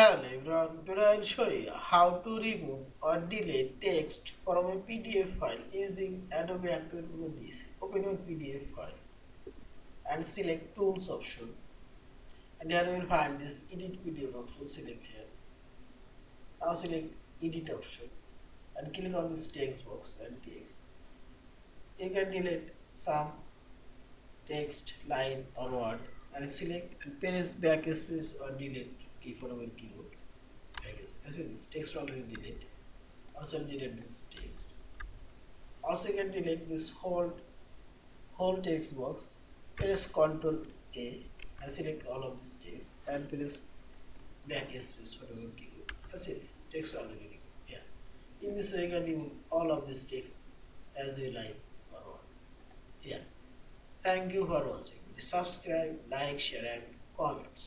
Today I will show you how to remove or delete text from a PDF file using Adobe Acrobat DC. Open your PDF file and select Tools option and here you will find this Edit PDF option, select here. Now select Edit option and click on this text box and text. You can delete some text, line or word and select and backspace or delete key for our keyboard. Backspace. This is text already deleted. Also delete this text. Also you can delete this whole whole text box. Press Ctrl A and select all of this text and press backspace for our keyboard. That's it. This text already removed. Yeah. In this way you can remove all of this text as you like what. Yeah. Thank you for watching. Subscribe, like, share and comments.